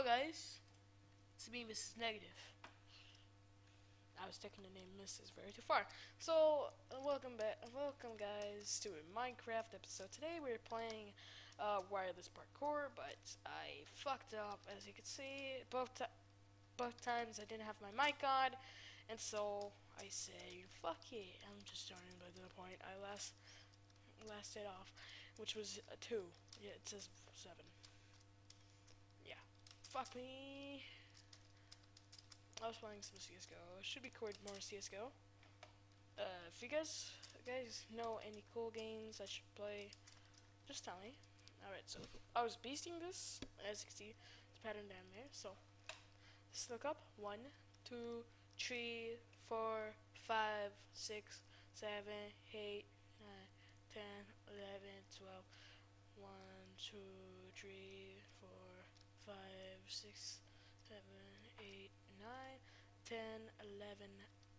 Hello guys, it's me, Mrs. Negative. I was taking the name Mrs. very too far. So, welcome back, welcome guys to a Minecraft episode. Today we're playing uh, wireless parkour, but I fucked up, as you can see. Both, both times I didn't have my mic on, and so I say, fuck it. I'm just starting by the point I last lasted off, which was a two. Yeah, it says seven. Fuck me. I was playing some CSGO. Should record more CSGO. Uh, if you guys guys know any cool games I should play, just tell me. Alright, so I was beasting this, as you can see, the pattern down there. So, let's look up. One, two, three, four, five, six, seven, eight, nine, ten, eleven, twelve. One, two, three, four, five, six, seven, eight, nine, ten, eleven,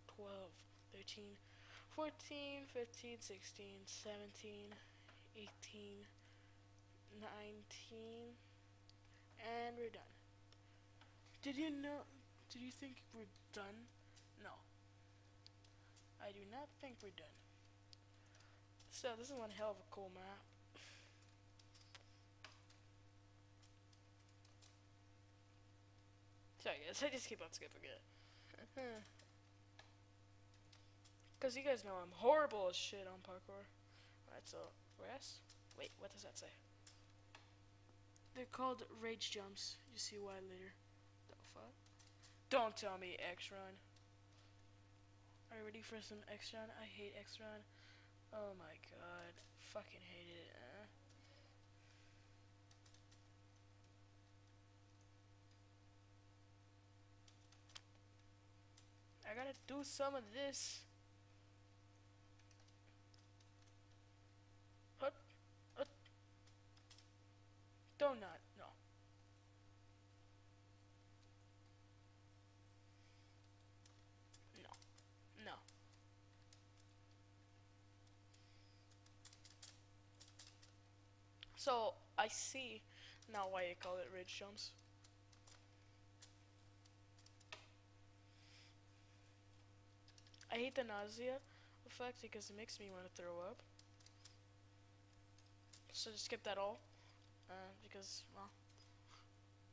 twelve, thirteen, fourteen, fifteen, sixteen, seventeen, eighteen, nineteen, and we're done. Did you know? Did you think we're done? No. I do not think we're done. So this is one hell of a cool map. Guys, I just keep on skipping it. Mm-hmm. Because you guys know I'm horrible as shit on parkour. Alright, so, rest? Wait, what does that say? They're called rage jumps. You see why later. The fuck? Don't tell me X-Run. Are you ready for some X-Run? I hate X-Run. Oh my god. Fucking hate it. Uh. I do some of this. Hut, hut. Donut, no. No, no. So, I see now why you call it ridge jumps. I hate the nausea effect because it makes me want to throw up. So just skip that all. Uh, because, well,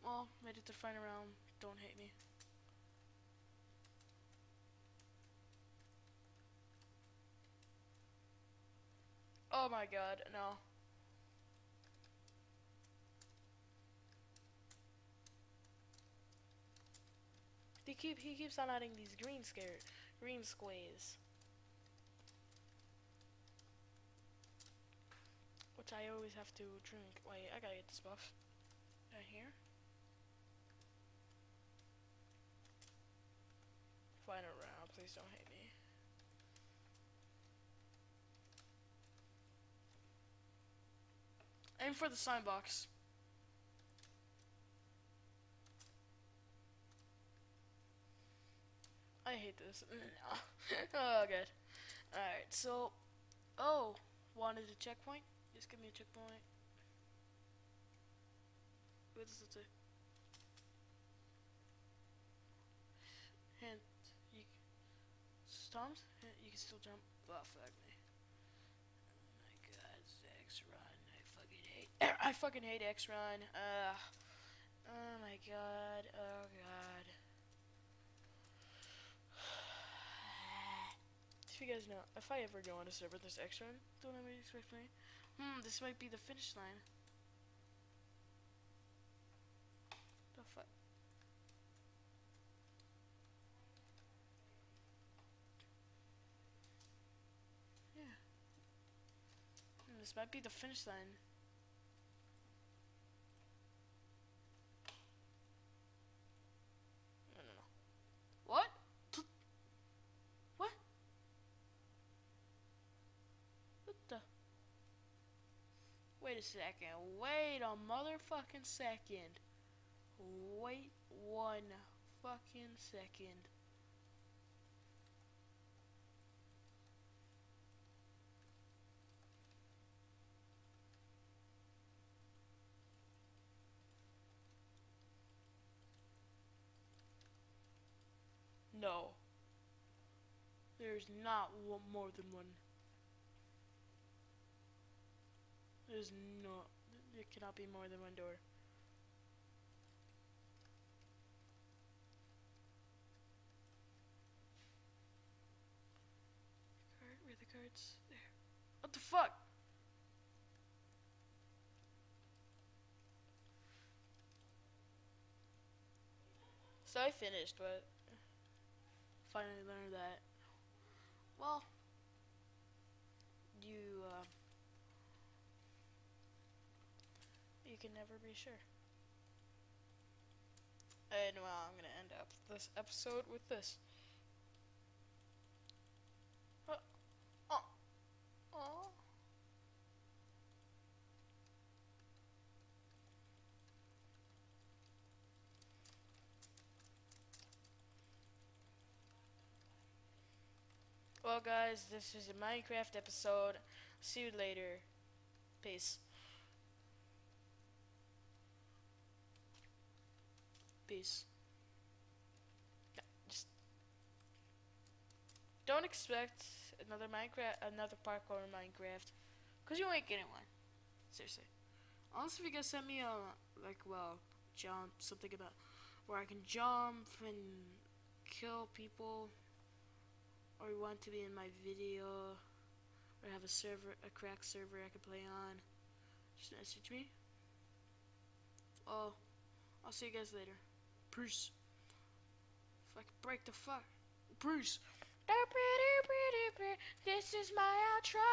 well, made it to final round. Don't hate me. Oh my god, no. He keep he keeps on adding these green scare green squares. Which I always have to drink. Wait, I gotta get this buff. Right here. Final round, please don't hate me. Aim for the sign box. I hate this. oh, good. Alright, so... Oh, wanted a checkpoint? Just give me a checkpoint. What does it say? Hint. You... Stomped? You can still jump. Oh, fuck me. Oh my god, X-Run. I fucking hate... I fucking hate X-Run. Uh... Oh my god. Oh god. If you guys know, if I ever go on a server this extra, don't ever expect me. Hmm, this might be the finish line. The fuck? Yeah. Hmm, this might be the finish line. Wait a second. Wait a motherfucking second. Wait one fucking second. No. There's not one more than one. There's no. There cannot be more than one door. Card, where are the cards? There. What the fuck? So I finished, but finally learned that. Well, you uh, you can never be sure. And well, I'm gonna end up this episode with this. Uh, oh, oh. Well, guys, this is a Minecraft episode. See you later. Peace. Peace. Yeah, just don't expect another Minecraft, another parkour in Minecraft, cause you ain't getting one. Seriously. Unless if you guys send me a like, well, jump something about where I can jump and kill people or you want to be in my video or have a server a crack server I can play on just message me oh I'll see you guys later peace if I can break the fuck peace this is my outro.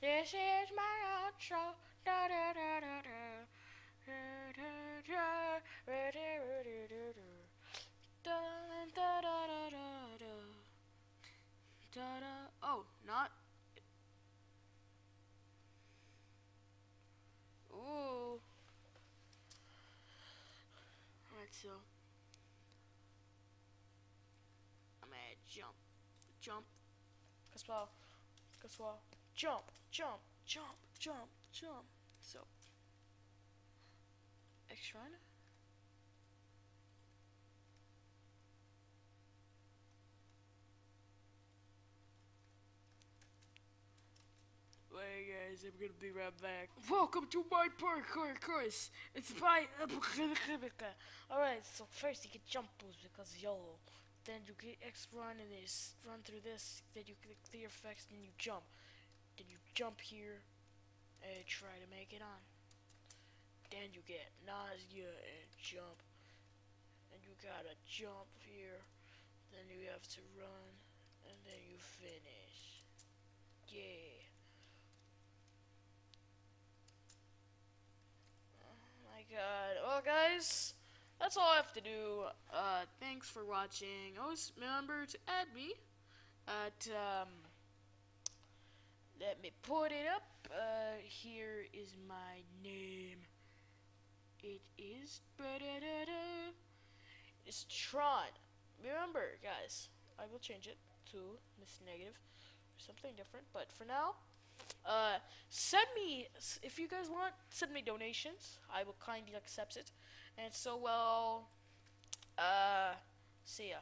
This is my outro. Da da da da da. Da da da da da da Da, da, da, da, da, da. Da, da. Oh, not. Ooh. Alright, so. I'm gonna jump. Jump. Cause well. Cause well. Jump, jump, jump, jump, jump. So. Extra. Guys, I'm gonna be right back. Welcome to my parkour course. It's my Alright, so first you get jump boost because YOLO. Then you get X run and you run through this. Then you get clear effects. Then you jump. Then you jump here and try to make it on. Then you get nausea and jump. And you gotta jump here. Then you have to run. And then you finish. Yeah. God. Well, guys, that's all I have to do. Uh, thanks for watching. Always remember to add me at, um, let me put it up. Uh, here is my name. It is, it's Tron. Remember, guys, I will change it to Miss Negative or something different, but for now, uh, send me if you guys want. Send me donations. I will kindly accept it. And so, well, uh, see ya.